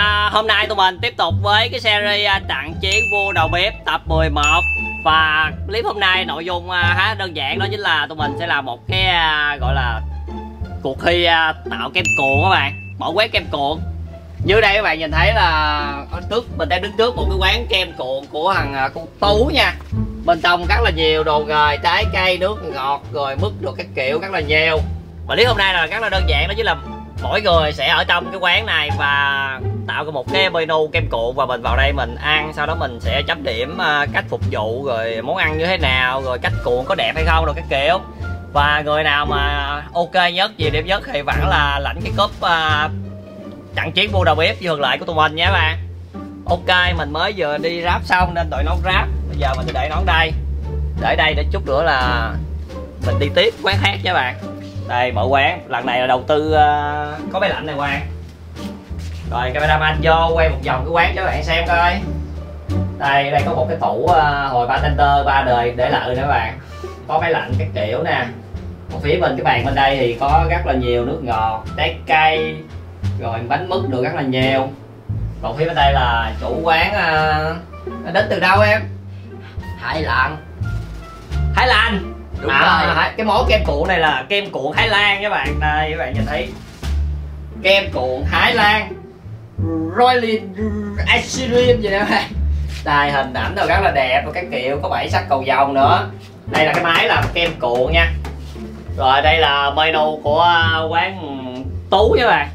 À, hôm nay tụi mình tiếp tục với cái series à, tặng trận chiến vua đầu bếp tập 11 Và clip hôm nay nội dung à, khá đơn giản đó chính là tụi mình sẽ làm một cái à, gọi là cuộc thi tạo kem cuộn các bạn Mở quét kem cuộn. Như đây các bạn nhìn thấy là trước mình đang đứng trước một cái quán kem cuộn của thằng con Tú nha. Bên trong rất là nhiều đồ gời, trái cây, nước ngọt rồi mứt đồ các kiểu rất là nhiều. Và clip hôm nay là rất là đơn giản đó chính là mỗi người sẽ ở trong cái quán này và tạo ra một cái menu kem cuộn và mình vào đây mình ăn. Sau đó mình sẽ chấm điểm à, cách phục vụ rồi món ăn như thế nào rồi cách cuộn có đẹp hay không rồi các kiểu. Và người nào mà ok nhất gì đẹp nhất thì vẫn là lãnh cái cúp uh, trận chiến vua đầu bếp như thường lệ của tụi mình nhé bạn. Ok mình mới vừa đi ráp xong nên đội nón ráp. Bây giờ mình sẽ để nón đây. Để đây để chút nữa là mình đi tiếp quán khác nha bạn đây mở quán. Lần này là đầu tư uh, có máy lạnh này quang. Rồi camera anh vô quay một vòng cái quán cho các bạn xem coi. Đây đây có một cái tủ uh, hồi bartender ba đời để lại nữa các bạn. Có máy lạnh các kiểu nè. Một phía bên cái bàn bên đây thì có rất là nhiều nước ngọt trái cây rồi bánh mứt được rất là nhiều. Còn phía bên đây là chủ quán uh, đến từ đâu em? Thái Lan Thái Lan Đúng à, rồi. Cái món kem cuộn này là kem cuộn Thái Lan các bạn. Đây các bạn nhìn thấy. Kem cuộn Thái Lan. Royal Assyrian gì đó bạn. Đây hình ảnh rồi rất là đẹp và các kiểu có bảy sắc cầu vồng nữa. Đây là cái máy làm kem cuộn nha. Rồi đây là menu của à, quán tú các bạn.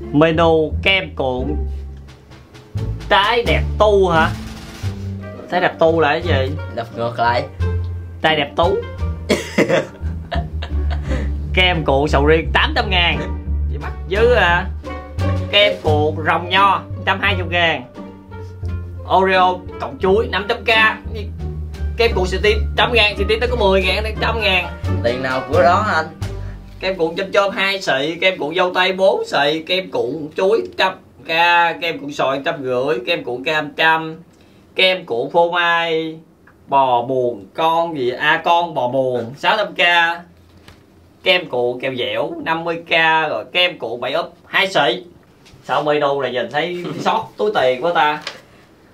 Menu kem cuộn. Trái đẹp tu hả? Trái đẹp tu là cái gì? Đập ngược lại tay đẹp tú. Kem cuộn sầu riêng 800 ngàn. Chị bắt dư à kem cuộn rồng nho 120 ngàn. Oreo cộng chuối 500k kem xì tin trăm ngàn xì tin tới có 10 ngàn đây trăm ngàn. Tiền nào của đó anh? Kem cuộn chôm chôm hai sợi kem cuộn dâu tây 4 sợi kem cuộn chuối trăm k kem cuộn xoài trăm rưỡi kem cuộn cam trăm kem cuộn phô mai bò buồn con gì? A à, con bò buồn. 600k kem cuộn kẹo dẻo 50k rồi kem cuộn bảy úp hai sợi. Sao menu này nhìn thấy sót túi tiền của ta.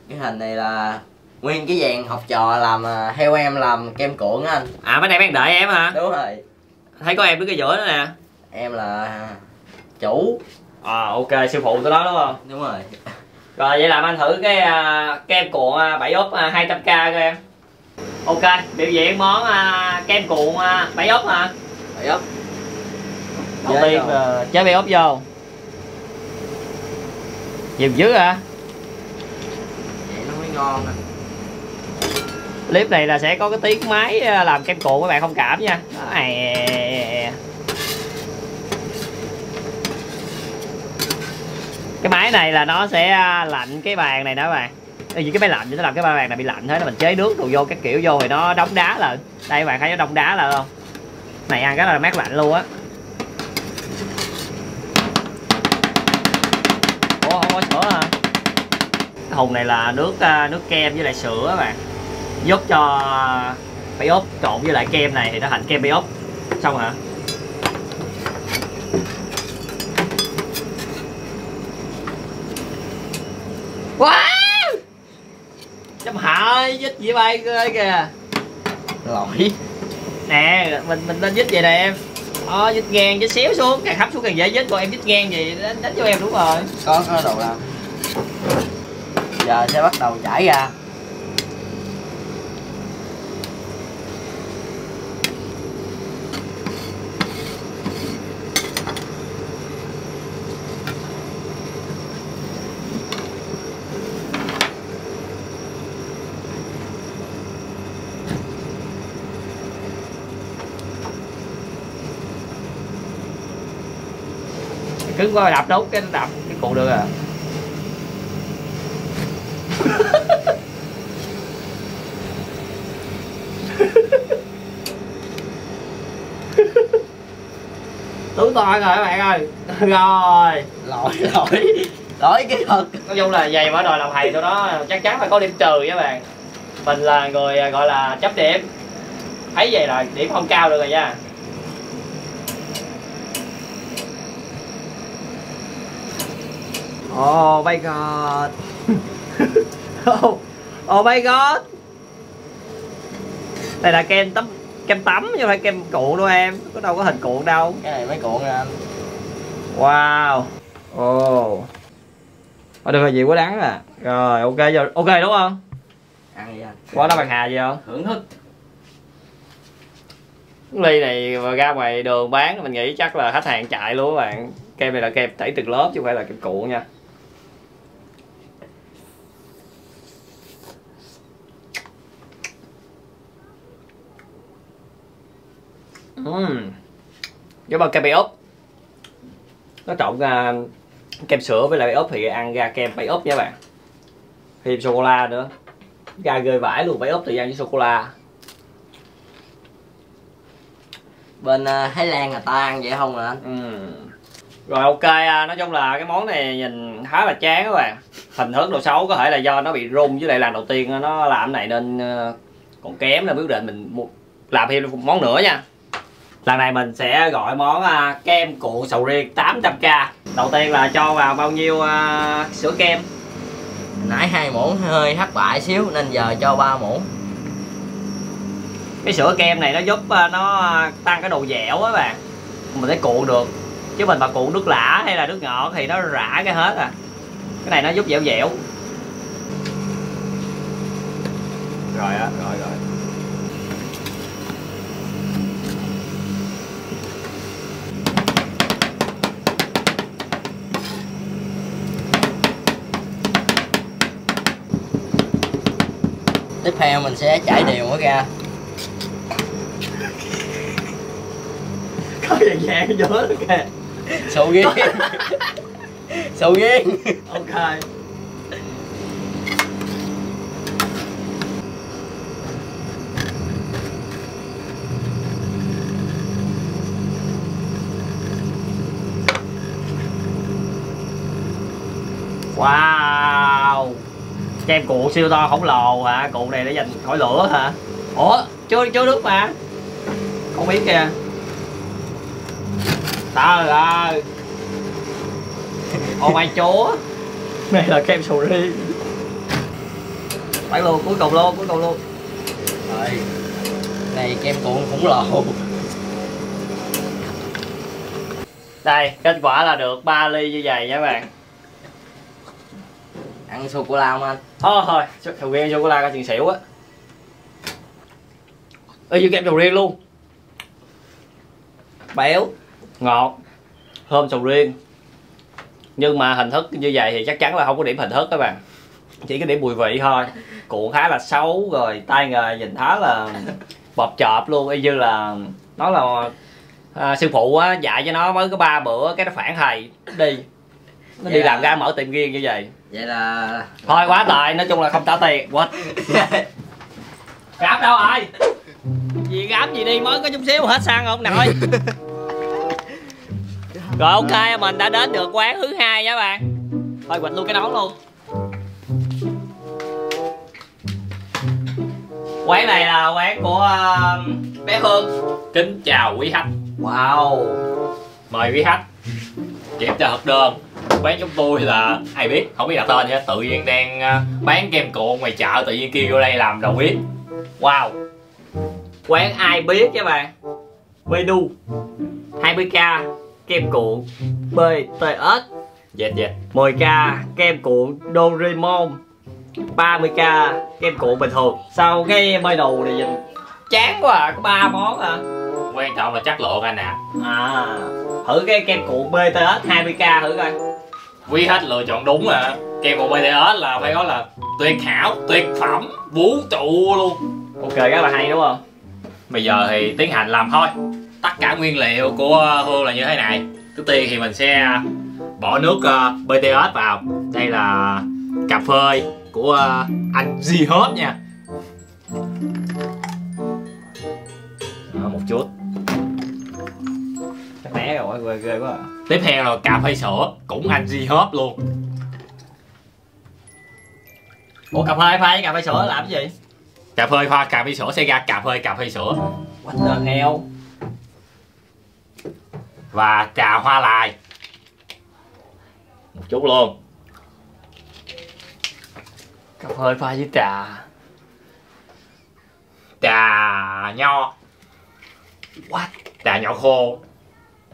Cái hình này là Nguyên cái dàn học trò làm à, Theo em làm kem cuộn anh. À mấy này đang đợi em hả? Đúng rồi. Thấy có em đứng cái giữa nữa nè. Em là Chủ. À ok sư phụ tôi đó đúng không? Đúng rồi. Rồi vậy làm anh thử cái à, kem cuộn à, 7 ốp à, 200k cho em Ok, biểu diễn món à, kem cuộn à, 7 ốp hả? Rồi ốc Đầu tiên là chế 7 ốp vô Nhiều dữ hả? Vậy nó mới ngon nè Clip này là sẽ có cái tiếng máy à, làm kem cuộn các bạn không cảm nha Đó. Cái máy này là nó sẽ à, lạnh cái bàn này đó các bạn Tại vì cái máy lạnh nó làm cái bàn này bị lạnh thế là mình chế nước đồ vô cái kiểu vô thì nó đóng đá lại đây bạn thấy nó đóng đá là không? Này, ăn rất là mát lạnh luôn á. Ủa, không có sữa hả? Cái hùng này là nước à, nước kem với lại sữa các bạn. Giúp cho à, bay ốp trộn với lại kem này thì nó thành kem bay ốp xong hả wow chấm gì bay ơi kìa. Lỗi. Nè mình mình lên dít vậy nè em. Đó dít ngang dít xéo xuống càng thấp xuống càng dễ dít còn em dít ngang gì đánh, đánh cho em đúng rồi. Có có đồ làm Giờ sẽ bắt đầu chảy ra cứng quá đập nốt cái đập cái cuộn được à. Tú to rồi các bạn ơi. Rồi. Lỗi lỗi. Lỗi cái thật. Nói chung là giày mở đòi làm thầy tôi đó chắc chắn phải có điểm trừ các bạn. Mình là người gọi là chấp điểm. Thấy vậy là điểm không cao được rồi nha Oh my god. Oh, oh my god. Đây là kem tắm kem tắm chứ không phải kem cuộn đâu em. Có đâu có hình cuộn đâu. Cái này mới cuộn ra anh. Wow. Ồ oh. Ở đây phải gì quá đáng à Rồi ok giờ ok đúng không? Ăn đi anh. Quá đó bằng hà gì không? Thưởng thức. Ly này mà ra ngoài đường bán mình nghĩ chắc là khách hàng chạy luôn các bạn. Kem này là kem tẩy từng lớp chứ không phải là kem cuộn nha Uhm. Giống bằng kem bay úp Nó trộn uh, kem sữa với lại bay úp thì ăn ra kem bay úp nha bạn. Thêm sô-cô-la nữa. Ra rơi vải luôn bay úp thì ăn với sô-cô-la bên uh, Thái Lan người ta ăn vậy không à anh? Ừ. Rồi ok, à, nói chung là cái món này nhìn khá là chán các bạn. Hình thức độ xấu có thể là do nó bị rung với lại lần đầu tiên nó làm cái này nên ờ, còn kém nên quyết định mình làm thêm một món nữa nha Lần này mình sẽ gọi món à, kem cuộn sầu riêng 800k Đầu tiên là cho vào bao nhiêu à, sữa kem? Nãy hai muỗng hơi hắt bại xíu nên giờ cho ba muỗng. Cái sữa kem này nó giúp à, nó tăng cái độ dẻo á bạn. Mình sẽ cuộn được. Chứ mình mà cuộn nước lã hay là nước ngọt thì nó rã cái hết à. Cái này nó giúp dẻo dẻo. Rồi á, rồi rồi tiếp theo mình sẽ chảy đều nó ra. Có dạng nhớ được kìa. Sầu riêng. Sầu riêng. Ok. Wow Kem cuộn siêu to khổng lồ hả? Cuộn này để dành khỏi lửa hả? Ủa chứa, chứa nước mà. Không biết kìa. Trời ơi. Ôi mai chúa. Đây là kem sầu riêng. Bán luôn cuối cùng luôn cuối cùng luôn. Rồi. Này kem cuộn khủng lồ. Đây kết quả là được 3 ly như vậy nha các bạn ăn sô cô la không anh? Thôi thôi sầu riêng sô cô la có chuyện xỉu á. Ê như kem sầu riêng luôn. Béo. Ngọt Thơm sầu riêng. Nhưng mà hình thức như vậy thì chắc chắn là không có điểm hình thức các bạn. Chỉ có điểm mùi vị thôi. Cuộn khá là xấu rồi tay nghề nhìn khá là bọp chọp luôn. Y như là nó là à, sư phụ á dạy cho nó mới có ba bữa cái nó phản thầy. Đi. Nó đi Dạ. làm ra mở tiệm riêng như vậy vậy là thôi quá tệ nói chung là không trả tiền quên. Gáp đâu rồi? Gì gáp gì đi mới có chút xíu hết xăng không nội rồi ok mình đã đến được quán thứ hai nha bạn. Thôi quạch luôn cái nón luôn. Quán này là quán của uh, bé hương. Kính chào quý khách. Wow. Mời quý khách. Kiểm tra thực đơn Quán chúng tôi là ai biết Không biết đặt tên nhé Tự nhiên đang à, bán kem cuộn ngoài chợ Tự nhiên kêu vô đây làm đầu bếp. Wow. Quán ai biết các bạn? Menu 20k Kem cuộn BTS Dệt dệt. 10k kem cuộn Doraemon. 30k kem cuộn bình thường. Sau cái menu này nhìn chán quá à, có ba món à. Quan trọng là chất lượng anh ạ. À Thử cái kem cuộn BTS 20k thử coi. Quý khách lựa chọn đúng à Kem cuộn BTS là phải nói là Tuyệt hảo, tuyệt phẩm, vũ trụ luôn. Ok rất là hay đúng không? Bây giờ thì tiến hành làm thôi. Tất cả nguyên liệu của Hương là như thế này. Trước tiên thì mình sẽ bỏ nước ờ, BTS vào. Đây là cà phê của ờ, anh G Hop nha. Đó, một chút Rồi ghê, ghê quá. À. Tiếp theo là cà phê sữa. Cũng anh G Hop luôn. Ủa cà phê pha với cà phê sữa làm cái gì? Cà phê pha cà phê sữa sẽ ra cà phê cà phê sữa. What the hell? Và trà hoa lài Một chút luôn. Cà phê pha với trà. Trà nho. What? Trà nho khô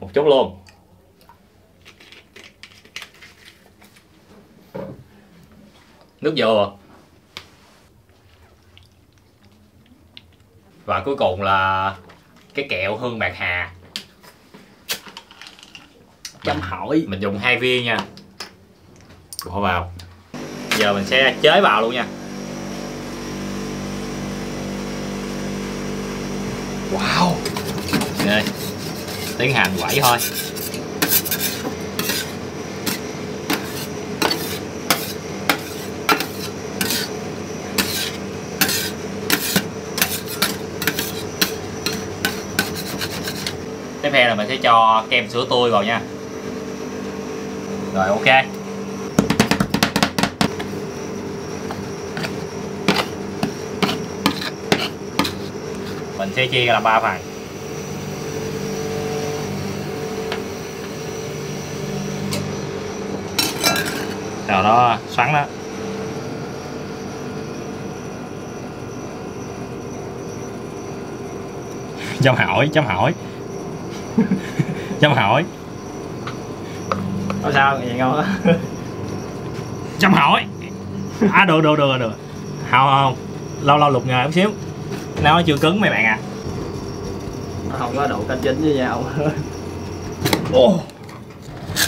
một chút luôn. Nước dừa và cuối cùng là cái kẹo hương bạc hà. Chấm hỏi. mình dùng hai viên nha. Bỏ vào. Giờ mình sẽ chế vào luôn nha. Wow tiến hành quẩy thôi. Tiếp theo là mình sẽ cho kem sữa tươi vào nha. Rồi, ok. Mình sẽ chia làm ba phần. Rồi nó xoắn đó. Chấm hỏi chấm hỏi. Chấm hỏi. Có sao vậy ngon. Á chấm hỏi. À được được được được. Không không lâu lâu lục nghề chút xíu. Nó chưa cứng mấy bạn à? Nó không có độ canh chính với nhau. Ồ,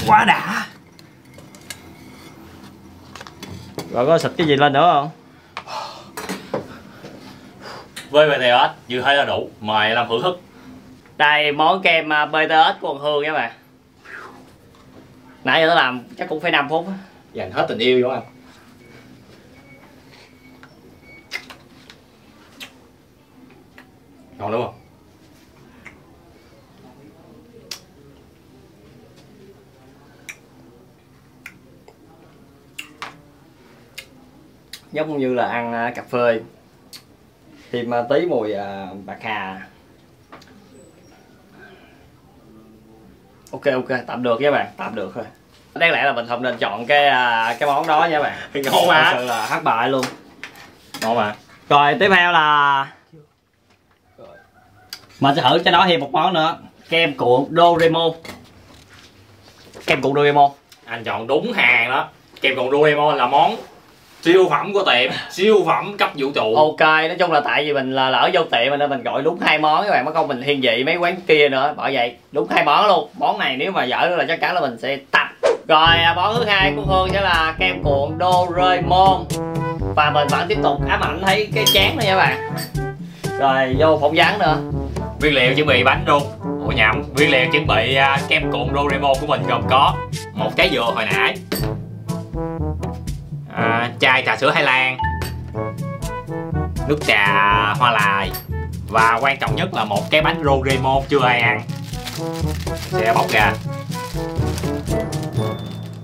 quá đã rồi có xịt cái gì lên nữa không? Với BTS như thế là đủ. Mời làm thưởng thức. Đây món kem à, BTS của con Hương các bạn nãy giờ nó làm chắc cũng phải 5 phút dành hết tình yêu vô anh. Ngon đúng không giống như là ăn à, cà phê. Thêm à, tí mùi à, bạc hà. Ok ok tạm được với bạn tạm được thôi. Đáng lẽ là mình không nên chọn cái à, cái món đó nha bạn. Ngon mà. thật sự là thất bại luôn. Ngon mà. Rồi tiếp theo là mình sẽ thử cho nó thêm một món nữa. Kem cuộn Doraemon. Kem cuộn Doraemon. Anh chọn đúng hàng đó. Kem còn Doraemon là món siêu phẩm của tiệm siêu phẩm cấp vũ trụ. Ok nói chung là tại vì mình là lỡ vô tiệm nên mình gọi đúng hai món các bạn mất công mình thiên vị mấy quán kia nữa. Bởi vậy đúng hai món luôn. Món này nếu mà dở là chắc chắn là mình sẽ tập. Rồi à, món thứ hai của hương sẽ là kem cuộn Doraemon. Và mình vẫn tiếp tục. Ám ảnh thấy cái chén nữa nha các bạn. Rồi vô phỏng vấn nữa. Nguyên liệu chuẩn bị bánh rung ủa nhầm. Nguyên liệu chuẩn bị à, kem cuộn Doraemon của mình gồm có một trái dừa hồi nãy à, chai trà sữa Thái Lan. Nước trà hoa lài. Và quan trọng nhất là một cái bánh Doraemon chưa ai ăn. Sẽ bóc ra.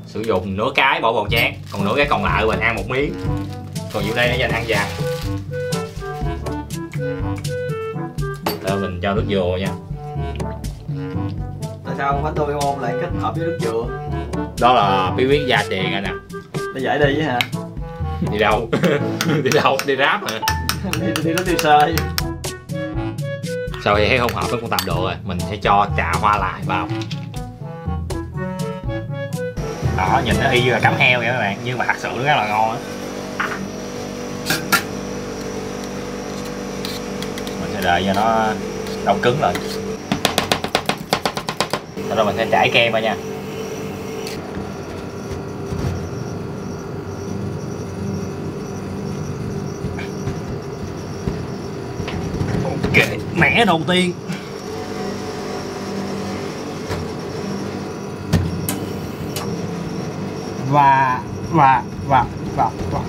Sử dụng nửa cái bỏ vào chén còn nửa cái còn lại mình ăn một miếng. Còn vụ đây để dành ăn vặt Rồi mình cho nước dừa nha. Tại sao bánh Doraemon lại kết hợp với nước dừa? Đó là bí quyết gia truyền anh nè để giải đi hả? Đi đâu? Đi đâu? Đi ráp hả? Đi đi nó đi sơi sau khi thấy không hợp với con tạm độ rồi. Mình sẽ cho trà hoa lại vào đó nhìn nó y như là cắm heo vậy các bạn. Nhưng mà thật sự nó rất là ngon á. Mình sẽ đợi cho nó đông cứng lại sau đó mình sẽ trải kem vào nha mẻ đầu tiên. Và và và và và.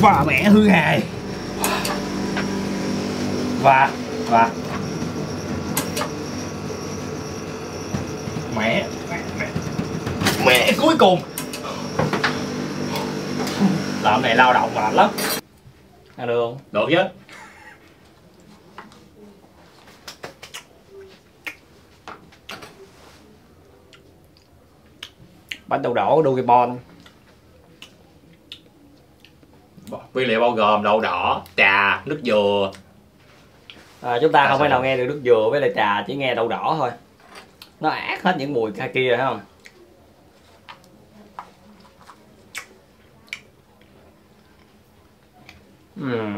Và mẻ hư hài và và. Mẹ mẹ mẹ. Mẹ cuối cùng. Làm này lao động mệt lắm. Ăn được không? Được chứ bánh đậu đỏ Doraemon nguyên liệu bao gồm đậu đỏ trà nước dừa. À, chúng ta Tại không thể nào nghe được nước dừa với lại trà chỉ nghe đậu đỏ thôi. Nó ác hết những mùi kia rồi thấy không? Ừm.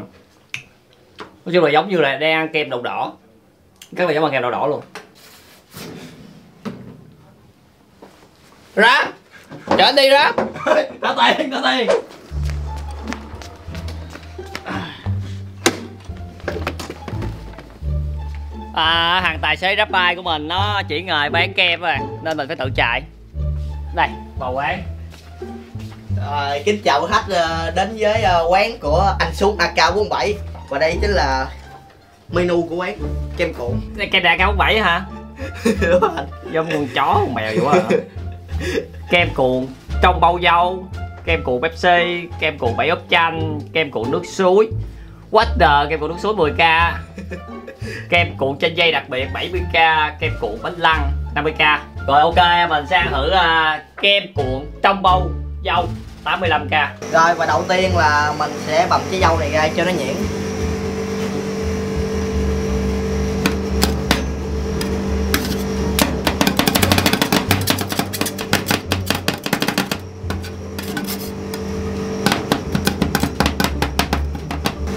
nói chung là giống như là đang ăn kem đậu đỏ. Các bạn giống ăn kem đậu đỏ luôn trở đi ráp có tiền có tiền à, hàng tài xế ráp bay của mình nó chỉ nghề bán kem rồi nên mình phải tự chạy. Đây vào quán. Rồi, kính chào quý khách ờ, đến với ờ, quán của anh Xuống AK47 Và đây chính là menu của quán kem cuộn đây kem đà cao bảy hả? Đúng rồi. Anh giống con chó con mèo vậy quá hả kem cuộn trong bao dâu kem cuộn pepsi kem cuộn bảy ốc chanh kem cuộn nước suối. What the kem cuộn nước suối 10k kem cuộn trên dây đặc biệt 70k kem cuộn bánh lăng 50k rồi ok mình sang thử uh, kem cuộn trong bao dâu 85k Rồi và đầu tiên là mình sẽ bầm cái dâu này ra cho nó nhuyễn.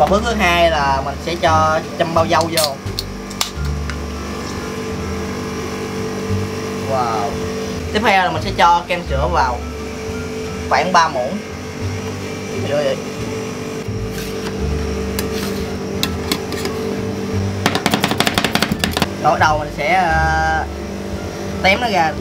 Còn bước thứ hai là mình sẽ cho châm bao dâu vô. Wow. Tiếp theo là mình sẽ cho kem sữa vào. Khoảng 3 muỗng. Vô vậy Rồi bắt đầu mình sẽ ờ, tém nó ra.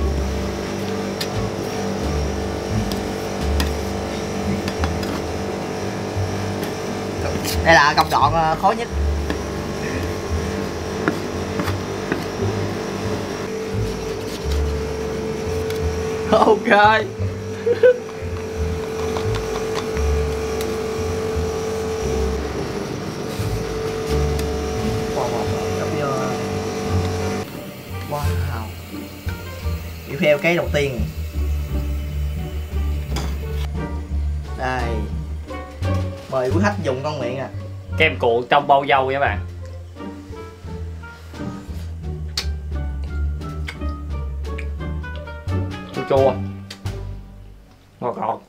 Đây là công đoạn ờ, khó nhất. Ok. Wow, wow, wow. Wow. Tiếp theo cái đầu tiên. Mời quý khách dùng con miệng à. Kem cuộn trong bao dâu nha các bạn. Chua chua. Ngọt ngọt.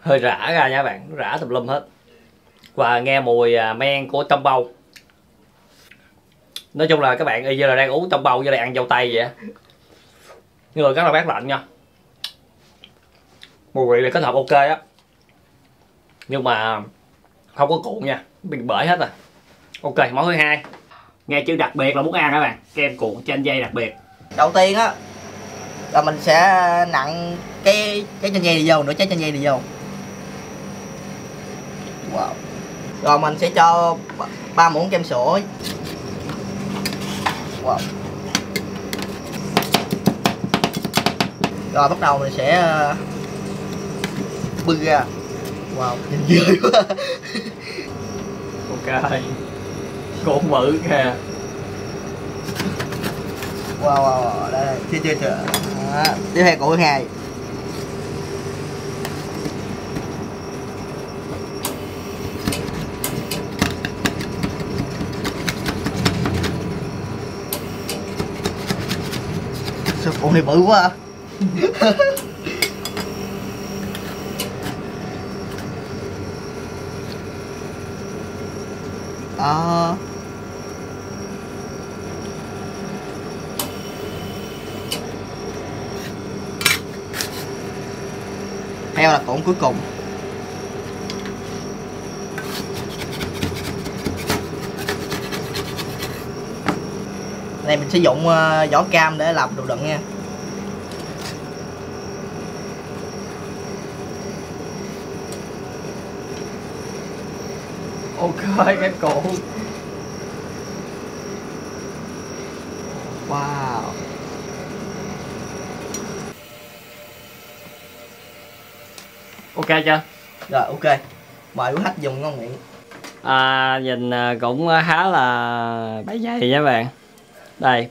Hơi rã ra nha bạn rã tùm lum hết. Và nghe mùi à, men của trong bao nói chung là các bạn, y như là đang uống trong bao với lại ăn dâu tây vậy người rất là bát lạnh nha mùi vị này kết hợp ok á. Nhưng mà không có cuộn nha bị bể hết rồi. Ok món thứ hai. Nghe chữ đặc biệt là muốn ăn các bạn kem cuộn chanh dây đặc biệt. Đầu tiên á Là mình sẽ nặng cái cái chanh dây này vô, nửa trái chanh dây này vô. Wow. Rồi mình sẽ cho ba- ba muỗng kem sữa Wow. Rồi bắt đầu mình sẽ bưng ra Wow, nhìn ghê quá. Ok. Cuộn bự kìa. Wow, wow, wow, đây, đây, chưa chưa chưa. Đó. Tiếp theo thứ hai. Sao củ này bự quá à? Ờ. Theo là tổn cuối cùng. Này mình sử dụng ờ, vỏ cam để làm đồ đựng nha. Ok kem cuộn Wow. Ok chưa? Rồi ok. Mời quý khách dùng ngon miệng. À, nhìn à, cũng khá là dày nha các bạn. Đây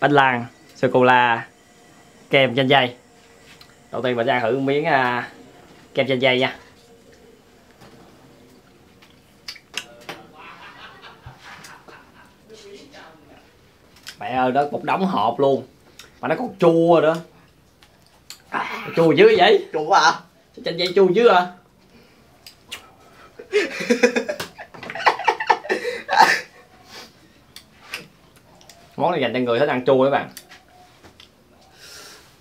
bánh lăng sô cô la kem chanh dây. Đầu tiên mình sẽ ăn thử miếng à, kem chanh dây nha mẹ ơi đó một đống hộp luôn. Mà nó còn chua nữa. À, chua dữ vậy? Chua quá à chanh dây chua dữ à món này dành cho người thích ăn chua các bạn.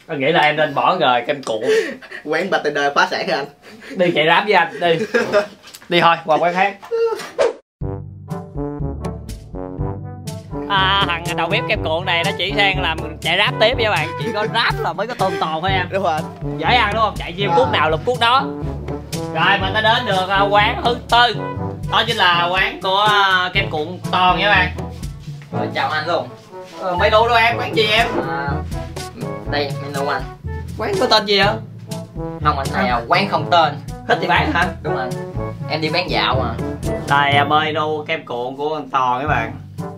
Anh nghĩ là em nên bỏ rồi kem cuộn. Quán bartender phá sản hả anh? Đi chạy ráp với anh đi. Đi thôi qua quán khác đầu bếp kem cuộn này nó chỉ sang làm chạy ráp tiếp nha bạn. Chỉ có ráp là mới có tôm tòn thôi em. Đúng rồi. Dễ ăn đúng không? Chạy nhiêu cuốc nào lục cuốc đó. Rồi mình đã đến được à, quán thứ tư. Đó chính là quán của à, kem cuộn toàn nha bạn. Rồi chào anh luôn. Ờ, menu đâu em? Quán gì em? À, Đây menu anh. Quán có tên gì hả Không anh này à, quán không tên. Thích thì bán hả? Đúng anh Em đi bán dạo mà. Đây à, menu kem cuộn của anh toàn các bạn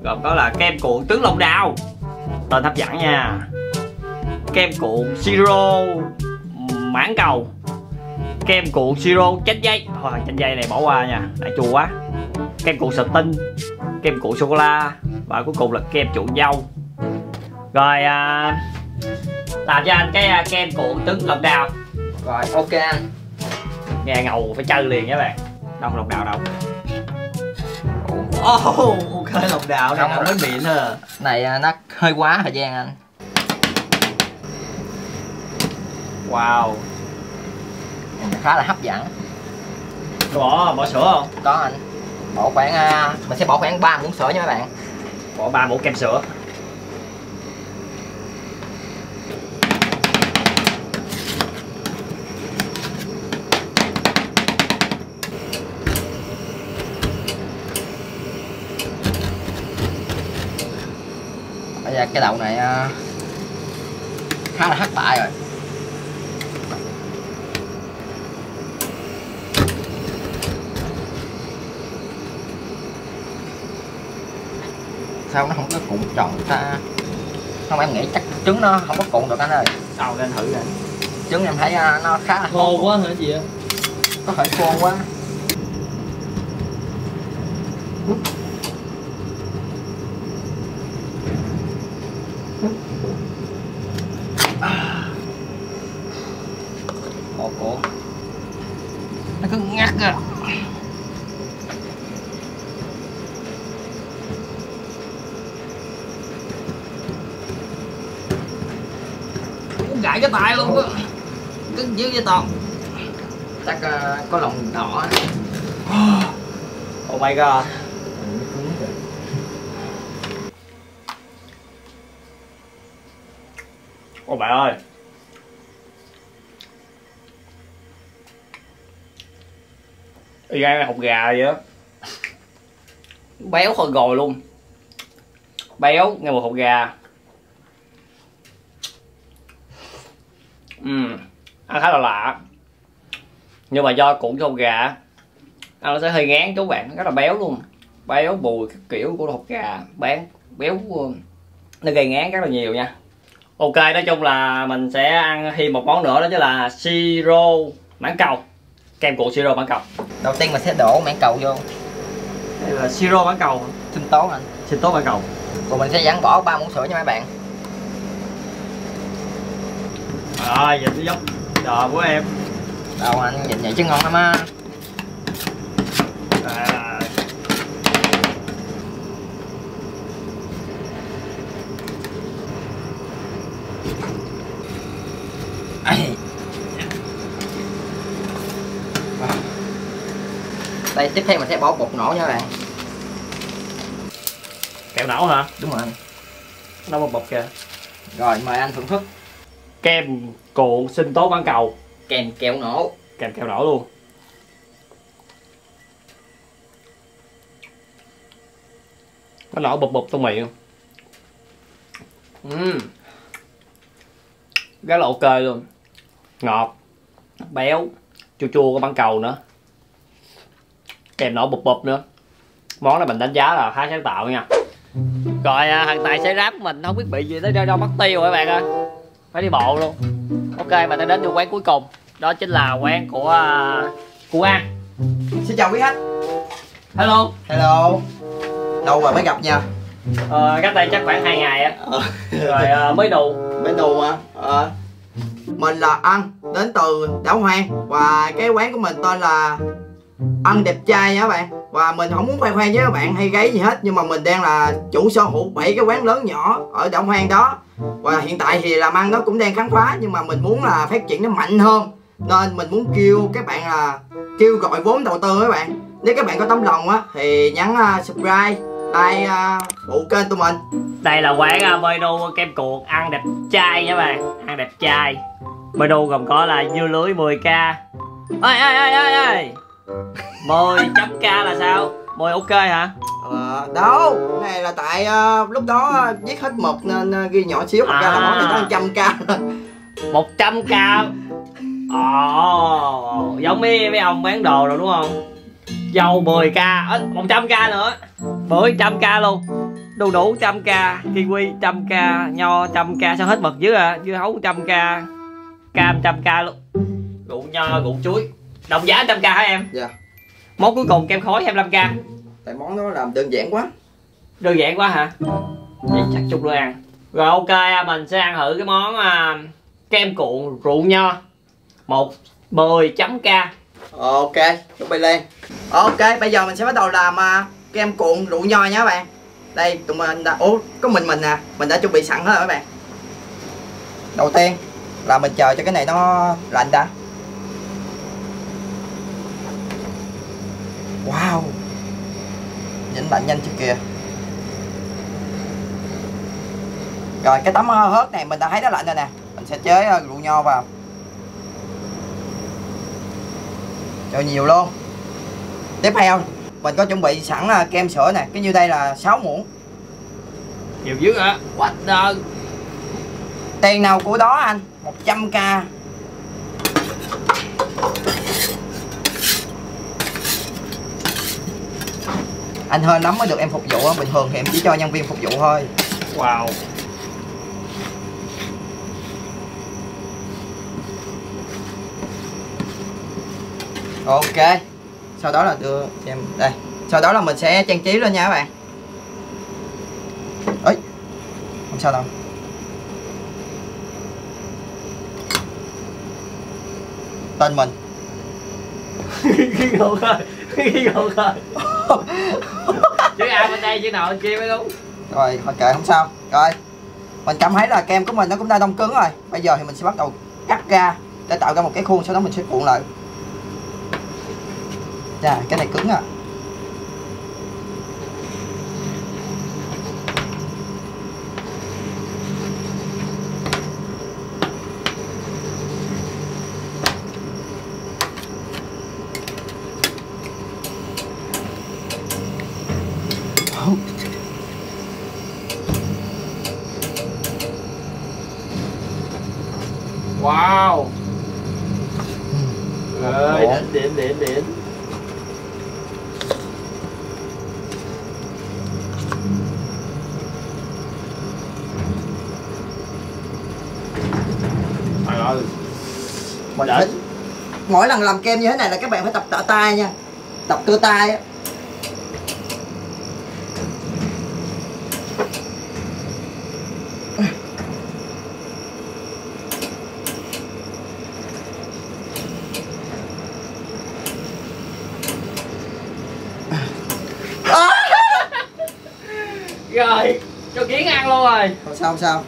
gồm có là kem cuộn trứng lòng đào tên hấp dẫn nha. Kem cuộn siro mãn cầu. Kem cuộn siro chanh dây thôi chanh dây này bỏ qua nha. Tại chua quá. Kem cuộn sờ tinh. Kem cuộn sô cô la. Và cuối cùng là kem trộn dâu. Rồi à, làm cho anh cái à, kem cuộn trứng lòng đào Rồi ok anh. Nghe ngầu phải chơi liền nha bạn. Đâu lòng đào đâu oh ok lòng đào này Không, không mới miệng à Này nó hơi quá thời gian anh. Wow. Khá là hấp dẫn. Có bỏ sữa không? Có anh. Bỏ khoảng à, Mình sẽ bỏ khoảng 3 muỗng sữa nha mấy bạn. Bỏ ba muỗng kem sữa cái đậu này à, Khá là hấp tại rồi. Sao nó không có cuộn tròn ta? Không em nghĩ chắc trứng nó không có cuộn được anh ơi. Đâu lên thử rồi Trứng em thấy à, nó khá là khô. Quá hả chị ạ? Có thể khô quá gãy cái tay luôn á. Cứng dữ vậy toàn. Chắc à, có lòng đỏ. Oh my god. Ồ bạn ơi. Y gan hột gà vậy á. Béo hơn gồi luôn. Béo nghe một hột gà Ừm Ăn khá là lạ. Nhưng mà do cuộn trong gà Ăn nó sẽ hơi ngán chú bạn Rất là béo luôn. Béo bùi các kiểu của hột gà Bán béo ờ, Nó gây ngán rất là nhiều nha. Ok, nói chung là mình sẽ ăn thêm một món nữa đó chính là siro mãn cầu. Kem cuộn siro mãn cầu. Đầu tiên mình sẽ đổ mảng cầu vô. Đây là siro mãn cầu. Sinh tố anh. Xin tốt mãn cầu. Còn mình sẽ vẫn bỏ ba muỗng sữa nha mấy bạn rồi giờ tôi dốc chờ của em. Đâu anh nhìn vậy chứ ngon lắm á. À, đây tiếp theo mình sẽ bỏ bột nổ nha các bạn. Kẹo nấu hả? Đúng rồi anh. Nấu một bột kìa. Rồi mời anh thưởng thức kem cuộn sinh tố mãn cầu. Kèm kẹo nổ. Kèm kẹo nổ luôn. Nó nổ bụp bụp trong miệng Ừm. rất là ok luôn. Ngọt. Béo. Chua chua có bán cầu nữa. Kèm nổ bụp bụp nữa. Món này mình đánh giá là khá sáng tạo nha. Rồi à, thằng tài xế ráp mình không biết bị gì tới đâu mất tiêu rồi các bạn ơi phải đi bộ luôn. Ok và ta đến được quán cuối cùng. Đó chính là quán của uh, của an xin chào quý khách. Hello. Hello. Đâu rồi mới gặp nha? Ờ, cách đây chắc khoảng hai ngày á. Rồi uh, mới đủ mới đủ hả? Ờ. Mình là ăn đến từ đảo hoang và cái quán của mình tên là ăn đẹp trai nha các bạn? Và mình không muốn khoe khoang với các bạn hay gáy gì hết nhưng mà mình đang là chủ sở hữu bảy cái quán lớn nhỏ ở động hoang đó. Và hiện tại thì làm ăn nó cũng đang khám phá nhưng mà mình muốn là phát triển nó mạnh hơn. Nên mình muốn kêu các bạn là kêu gọi vốn đầu tư các bạn. Nếu các bạn có tấm lòng á thì nhắn uh, subscribe like uh, phụ kênh tụi mình. Đây là quán uh, menu kem cuộn ăn đẹp trai nha bạn ăn đẹp trai. Menu gồm có là dưa lưới 10k ơi ơi ơi ơi ơi 10 chấm k là sao 10 ok hả Ờ, đâu cái này là tại uh, lúc đó uh, viết hết mực nên uh, ghi nhỏ xíu mà ra là món này nó trăm k 100 k Ồ, giống mấy mấy ông bán đồ rồi đúng không? Dầu 10k, ít 100k nữa. Bưởi 100k luôn. Đu đủ 100k, kiwi 100k, nho 100k sao hết mật dữ à? Dưa hấu 100k, cam 100k luôn. Rượu nho, rượu chuối. Đồng giá 100k hả em? Dạ. Món cuối cùng kem khói 25k. Tại món đó làm đơn giản quá. Đơn giản quá hả? Vậy chắc chút nữa ăn. Rồi ok, mình sẽ ăn thử cái món uh, kem cuộn rượu nho một mười chấm k ok chuẩn bị lên ok bây giờ mình sẽ bắt đầu làm uh, kem cuộn rượu nho nha các bạn đây tụi mình đã ủa có mình mình à mình đã chuẩn bị sẵn hết rồi các bạn đầu tiên là mình chờ cho cái này nó lạnh đã wow. Nhìn lạnh nhanh chưa kìa. Rồi cái tấm hớt này mình đã thấy nó lạnh rồi nè. Mình sẽ chế rượu nho vào. Cho nhiều luôn. Tiếp theo mình có chuẩn bị sẵn kem sữa nè. Cái như đây là 6 muỗng. Nhiều dữ hả? What the tiền nào của đó anh? 100k anh hên lắm mới được em phục vụ bình thường thì em chỉ cho nhân viên phục vụ thôi. Wow. Ok. Sau đó là đưa em đây. Sau đó là mình sẽ trang trí lên nha các bạn. Ấy không sao đâu. Tên mình cái ngược thôi cái ngược thôi chữ a bên đây chữ nào bên kia mới đúng. Rồi thôi kệ không sao. Rồi mình cảm thấy là kem của mình nó cũng đã đông cứng rồi. Bây giờ thì mình sẽ bắt đầu cắt ra để tạo ra một cái khuôn sau đó mình sẽ cuộn lại. Chà, cái này cứng à wow ơi đến đến đến đến trời ơi mình Đã. phải mỗi lần làm kem như thế này là các bạn phải tập tạ tay nha. Tập cơ tay á. Rồi cho kiến ăn luôn rồi. Không sao không sao?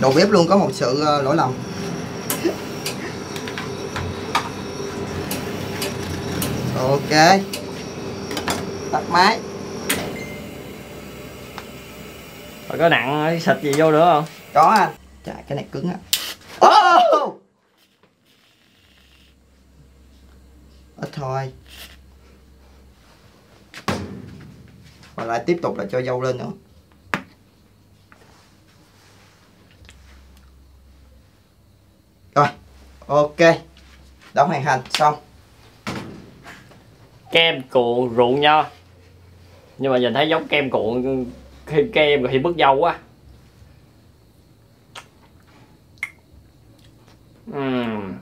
Đầu bếp luôn có một sự ờ, lỗi lầm ok. Tắt máy. Rồi có nặng xịt gì vô nữa không? Có anh. Chà cái này cứng á. Oh! ít thôi. Và lại tiếp tục là cho dâu lên nữa. Rồi ok. Đã hoàn thành xong kem cuộn rượu nho. Nhưng mà nhìn thấy giống kem cuộn khi kem rồi thì bớt dâu quá. Uhm.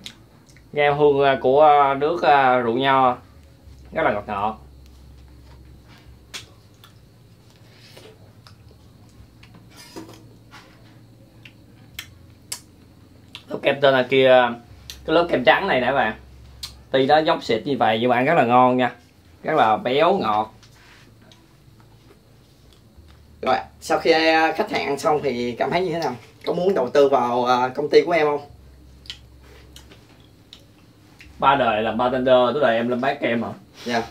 nghe hương à, của à, nước à, rượu nho rất là ngọt ngọt. Lớp kem tên là kia, cái lớp kem trắng này nè các bạn tuy nó dốc xịt như vậy nhưng mà ăn rất là ngon nha. Rất là béo ngọt. Rồi sau khi à, khách hàng ăn xong thì cảm thấy như thế nào? Có muốn đầu tư vào à, công ty của em không? Ba đời làm bartender tới đời em làm bán kem mà dạ.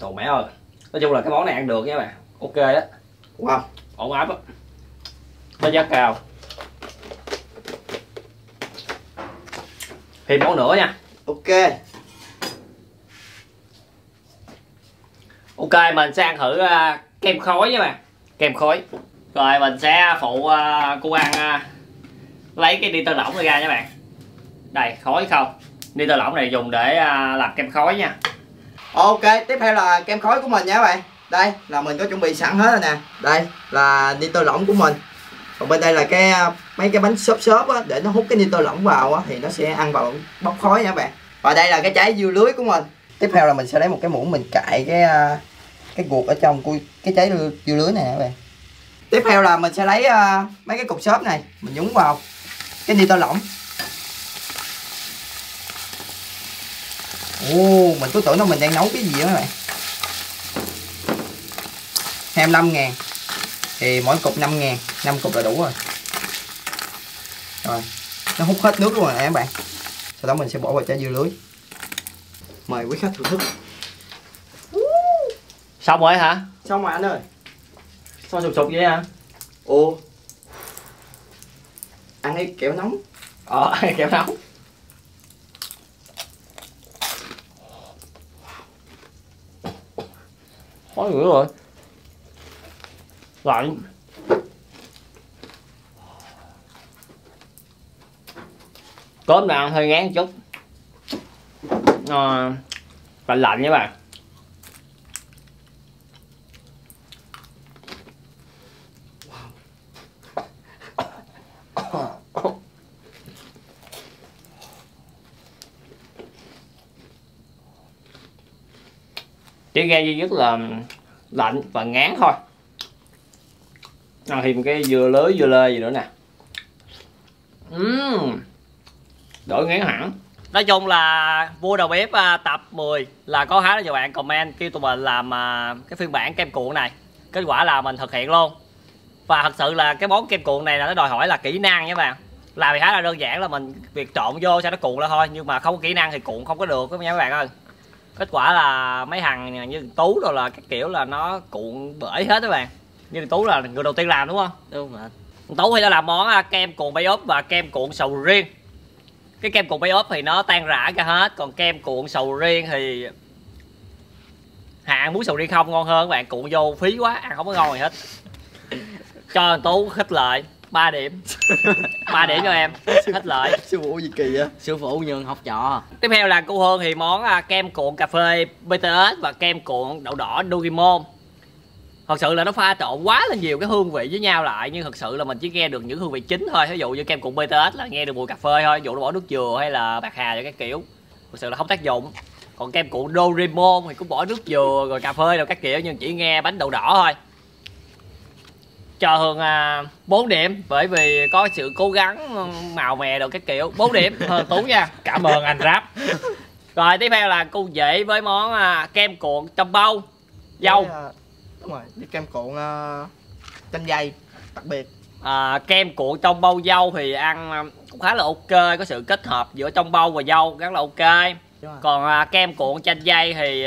Trời mẹ ơi. Nói chung là cái món này ăn được nha bạn. Ok đó wow. Ổn áp á. Nó giá cao Thêm món nữa nha. Ok. Ok mình sẽ ăn thử à, kem khói nha bạn. Kem khói. Rồi mình sẽ phụ à, cô ăn à, Lấy cái ni tơ lỏng này ra nha bạn. Đây khói không? Ni tơ lỏng này dùng để à, làm kem khói nha. Ok tiếp theo là kem khói của mình nha các bạn. Đây là mình có chuẩn bị sẵn hết rồi nè. Đây là nitơ lỏng của mình còn bên đây là cái à, mấy cái bánh xốp xốp á để nó hút cái nitơ lỏng vào á thì nó sẽ ăn vào bốc khói nha các bạn. Và đây là cái trái dưa lưới của mình. Tiếp theo là mình sẽ lấy một cái muỗng mình cạy cái à, cái guột ở trong của cái trái dưa lưới này các bạn. Tiếp theo là mình sẽ lấy à, mấy cái cục xốp này mình nhúng vào cái nitơ lỏng. Ồ, mình cứ tưởng nó mình đang nấu cái gì đó các bạn. 25 ngàn. Thì mỗi cục 5 ngàn 5 cục là đủ rồi. Rồi Nó hút hết nước luôn rồi nè các bạn. Sau đó mình sẽ bỏ vào trái dưa lưới. Mời quý khách thưởng thức. Xong rồi hả? Xong rồi anh ơi. Sao sụp sụp vậy hả? Ồ Ăn cái kẹo nóng. Ờ, kẹo nóng. Khó dữ rồi Lạnh Cốm là ăn hơi ngán chút. À, Lạnh lạnh nha bạn. Chỉ nghe duy nhất là lạnh và ngán thôi. Ờ, à, thêm cái dưa lưới dưa lê gì nữa nè. Uhm, đổi ngán hẳn. Nói chung là vua đầu bếp à, tập 10 là có khá là nhiều bạn comment kêu tụi mình làm à, cái phiên bản kem cuộn này. Kết quả là mình thực hiện luôn. Và thật sự là cái món kem cuộn này là nó đòi hỏi là kỹ năng nha bạn. Làm thì khá là đơn giản là mình việc trộn vô cho nó cuộn ra thôi nhưng mà không có kỹ năng thì cuộn không có được nha các bạn ơi. Kết quả là mấy thằng như tú rồi là cái kiểu là nó cuộn bể hết các bạn như tú là người đầu tiên làm đúng không? Đúng rồi. Tú thì nó làm món à, kem cuộn bay ốp và kem cuộn sầu riêng? Cái kem cuộn bay ốp thì nó tan rã ra hết còn kem cuộn sầu riêng thì hạ muốn sầu riêng không ngon hơn các bạn cuộn vô phí quá ăn không có ngon gì hết. Cho thằng tú khích lệ 3 điểm. 3 điểm cho em khích lệ Sư phụ gì kỳ vậy? Sư phụ nhường học trò. Tiếp theo là cô hương thì món à, kem cuộn cà phê BTS và kem cuộn đậu đỏ Doraemon thật sự là nó pha trộn quá là nhiều cái hương vị với nhau lại nhưng thật sự là mình chỉ nghe được những hương vị chính thôi. Ví dụ như kem cuộn BTS là nghe được mùi cà phê thôi ví dụ nó bỏ nước dừa hay là bạc hà cho cái kiểu. Thật sự là không tác dụng. Còn kem cuộn Doraemon thì cũng bỏ nước dừa rồi cà phê rồi các kiểu nhưng chỉ nghe bánh đậu đỏ thôi. Cho hương à, 4 điểm bởi vì có sự cố gắng màu mè đồ các kiểu. 4 điểm hơn tú nha. Cảm ơn anh rap. Rồi tiếp theo là cô dễ với món à, kem cuộn trong bao. Dâu. À, Rồi. Cái kem cuộn uh, chanh dây Đặc biệt. À, kem cuộn trong bao dâu thì ăn à, cũng khá là ok có sự kết hợp giữa trong bao và dâu rất là ok. Còn à, kem cuộn chanh dây thì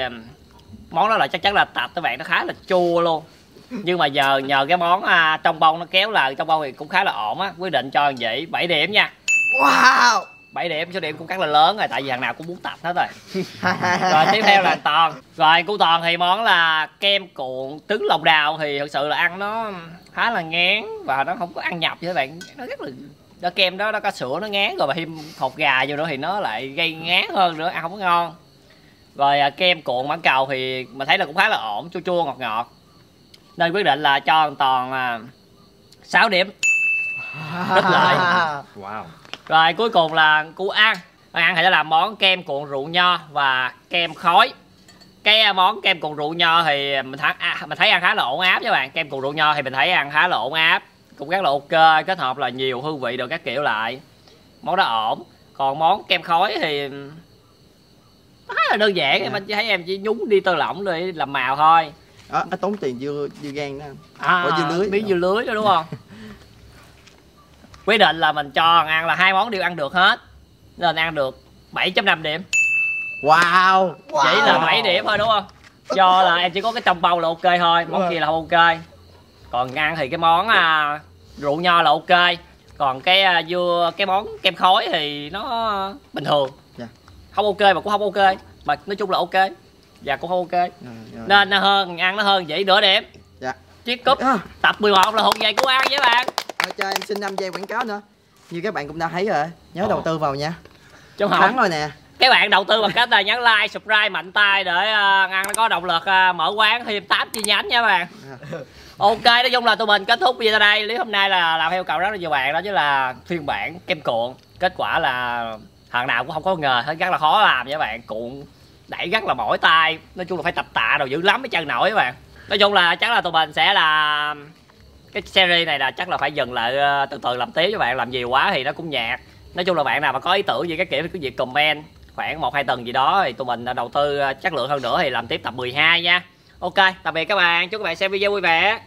món đó là chắc chắn là tập các bạn nó khá là chua luôn. Nhưng mà giờ nhờ cái món à, trong bông nó kéo lại trong bông thì cũng khá là ổn á. Quyết định cho vậy 7 điểm nha. Wow 7 điểm số điểm cũng rất là lớn rồi tại vì thằng nào cũng muốn tập hết rồi. Rồi tiếp theo là toàn. Rồi của toàn thì món là kem cuộn trứng lòng đào thì thực sự là ăn nó khá là ngán và nó không có ăn nhập với bạn. Nó rất là đó kem đó nó có sữa nó ngán rồi mà thêm hột gà vô nữa thì nó lại gây ngán hơn nữa ăn không có ngon. Rồi à, kem cuộn mãng cầu thì mình thấy là cũng khá là ổn chua chua ngọt ngọt. Nên quyết định là cho toàn à, 6 điểm. Rất lợi. wow rồi cuối cùng là cú ăn. Ăn thì sẽ làm món kem cuộn rượu nho và kem khói. Cái à, món kem cuộn rượu nho thì mình thấy à, mình thấy ăn khá là ổn áp các bạn. Kem cuộn rượu nho thì mình thấy ăn khá là ổn áp. Cũng rất là ok kết hợp là nhiều hương vị được các kiểu lại. Món đó ổn. Còn món kem khói thì khá là đơn giản Dạ. em chỉ thấy em chỉ nhúng đi tơ lỏng để làm màu thôi. Đó nó tốn tiền dưa dưa gan đó. À, Ủa, dưa lưới. miếng dưa lưới đó đúng không quyết định là mình cho ăn là hai món đều ăn được hết. Nên ăn được 7.5 điểm. Wow, chỉ là 7 điểm thôi đúng không? Do là em chỉ có cái trong bao là ok thôi món kia là không ok. Còn ăn thì cái món à, rượu nho là ok. Còn cái à, dưa cái món kem khói thì nó bình thường. Dạ. không ok mà cũng không ok. Mà nói chung là ok. Và cũng không ok. Rồi. nên nó hơn ăn nó hơn vậy nửa điểm. Dạ. chiếc cúp tập 11 là thuộc về của ăn với bạn thôi cho em xin 5 giây quảng cáo nữa. Như các bạn cũng đã thấy rồi nhớ Ồ. đầu tư vào nha. Trong thắng rồi nè. Các bạn đầu tư bằng cách là nhấn like subscribe mạnh tay để à, ăn nó có động lực à, mở quán thêm 8 chi nhánh nha các bạn. Ok nói chung là tụi mình kết thúc video đây. Clip hôm nay là làm theo cầu rất là nhiều bạn đó chứ là phiên bản kem cuộn. Kết quả là thằng nào cũng không có ngờ hết rất là khó làm nha các bạn. Cuộn đẩy rất là mỏi tay. Nói chung là phải tập tạ đồ dữ lắm mới chân nổi các bạn. Nói chung là chắc là tụi mình sẽ là cái series này là chắc là phải dừng lại ờ, từ từ làm tiếp các bạn, làm nhiều quá thì nó cũng nhạt. Nói chung là bạn nào mà có ý tưởng gì các kiểu thì cứ việc comment, khoảng một, hai tuần gì đó thì tụi mình ờ, đầu tư ờ, chất lượng hơn nữa thì làm tiếp tập 12 nha. Ok, tạm biệt các bạn, chúc các bạn xem video vui vẻ.